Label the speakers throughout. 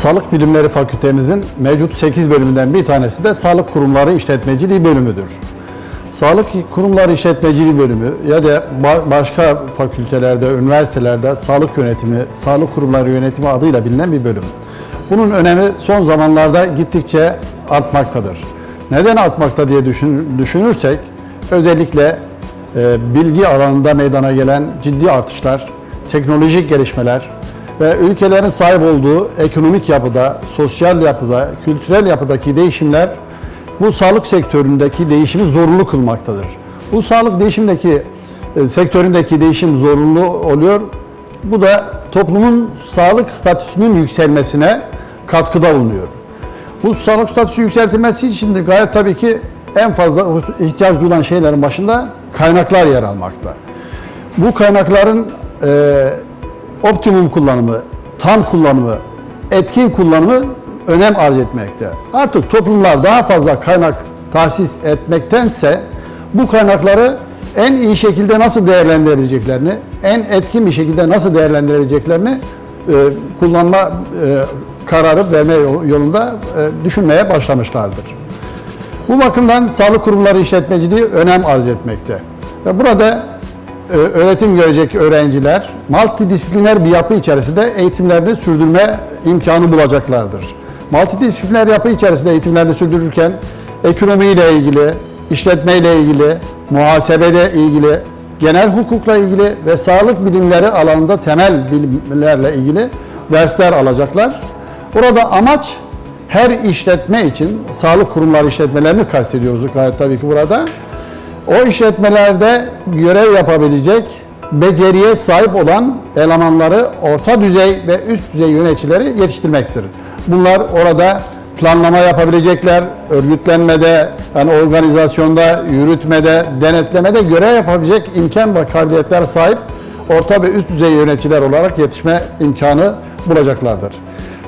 Speaker 1: Sağlık Bilimleri Fakültemizin mevcut 8 bölümünden bir tanesi de Sağlık Kurumları İşletmeciliği bölümüdür. Sağlık Kurumları İşletmeciliği bölümü ya da ba- başka fakültelerde, üniversitelerde sağlık yönetimi, sağlık kurumları yönetimi adıyla bilinen bir bölüm. Bunun önemi son zamanlarda gittikçe artmaktadır. Neden artmakta diye düşün- düşünürsek, özellikle e, bilgi alanında meydana gelen ciddi artışlar, teknolojik gelişmeler ve ülkelerin sahip olduğu ekonomik yapıda, sosyal yapıda, kültürel yapıdaki değişimler bu sağlık sektöründeki değişimi zorunlu kılmaktadır. Bu sağlık değişimdeki e, sektöründeki değişim zorunlu oluyor. Bu da toplumun sağlık statüsünün yükselmesine katkıda bulunuyor. Bu sağlık statüsü yükseltilmesi için de gayet tabii ki en fazla ihtiyaç duyulan şeylerin başında kaynaklar yer almakta. Bu kaynakların e, optimum kullanımı, tam kullanımı, etkin kullanımı önem arz etmekte. Artık toplumlar daha fazla kaynak tahsis etmektense bu kaynakları en iyi şekilde nasıl değerlendirebileceklerini, en etkin bir şekilde nasıl değerlendirebileceklerini e, kullanma e, kararı verme yolunda e, düşünmeye başlamışlardır. Bu bakımdan sağlık kurumları işletmeciliği önem arz etmekte. Ve burada öğretim görecek öğrenciler multidisipliner bir yapı içerisinde eğitimlerini sürdürme imkanı bulacaklardır. Multidisipliner yapı içerisinde eğitimlerini sürdürürken ekonomiyle ilgili, işletmeyle ilgili, muhasebeyle ilgili, genel hukukla ilgili ve sağlık bilimleri alanında temel bilimlerle ilgili dersler alacaklar. Burada amaç her işletme için sağlık kurumları işletmelerini kastediyoruz gayet tabii ki burada. O işletmelerde görev yapabilecek beceriye sahip olan elemanları orta düzey ve üst düzey yöneticileri yetiştirmektir. Bunlar orada planlama yapabilecekler, örgütlenmede, yani organizasyonda, yürütmede, denetlemede görev yapabilecek imkan ve kabiliyetler sahip orta ve üst düzey yöneticiler olarak yetişme imkanı bulacaklardır.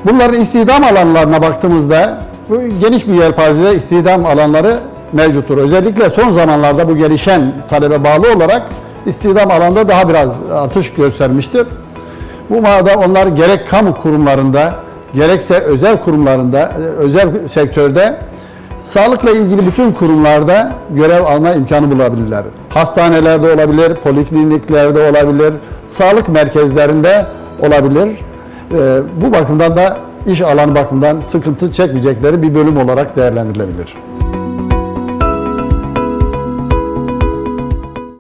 Speaker 1: Bunların istihdam alanlarına baktığımızda bu geniş bir yelpazede istihdam alanları mevcuttur. Özellikle son zamanlarda bu gelişen talebe bağlı olarak istihdam alanında daha biraz artış göstermiştir. Bu manada onlar gerek kamu kurumlarında, gerekse özel kurumlarında, özel sektörde sağlıkla ilgili bütün kurumlarda görev alma imkanı bulabilirler. Hastanelerde olabilir, polikliniklerde olabilir, sağlık merkezlerinde olabilir. Bu bakımdan da iş alanı bakımından sıkıntı çekmeyecekleri bir bölüm olarak değerlendirilebilir.